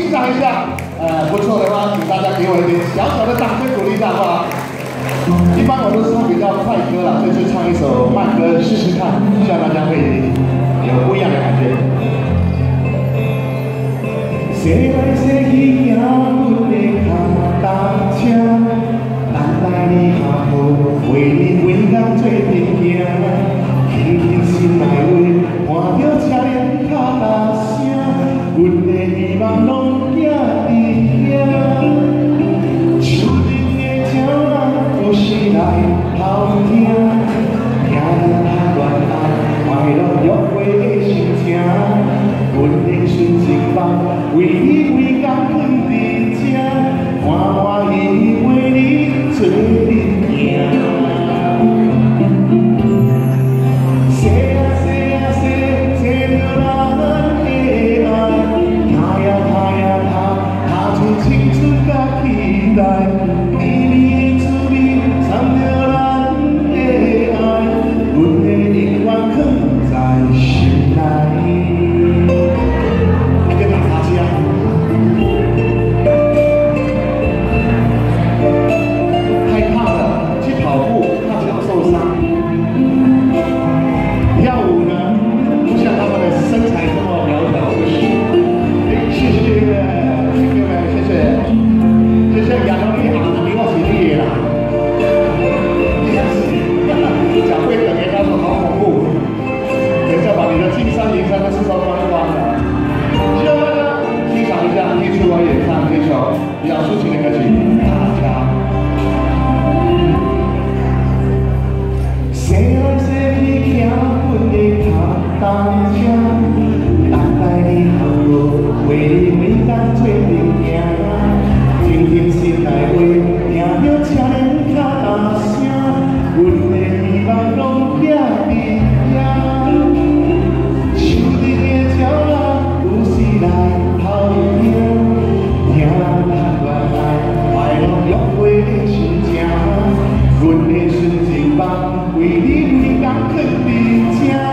欣赏一下，呃，不错的话，请大家给我一点小小的掌声鼓励一下，好不好？一般我都唱比较快歌了，这次唱一首慢歌试试看，希望大家会有不一样的感觉。你的金山银山都是照光光的希望大家欣赏一下这次我演唱这首杨淑情的歌曲为你每当去练车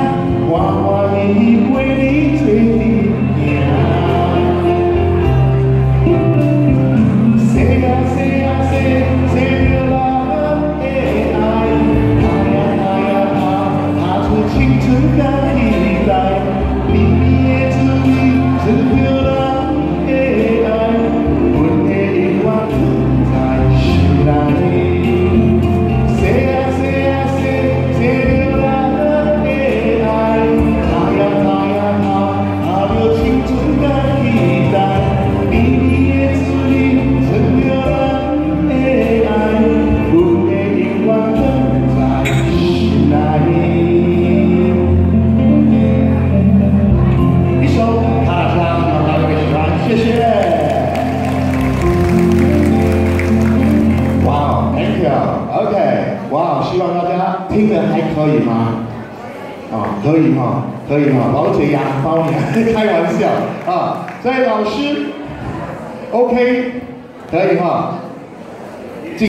希望大家听的还可以吗？啊可以哈可以哈老姐呀包你 开玩笑啊所以老师 ok 可以哈。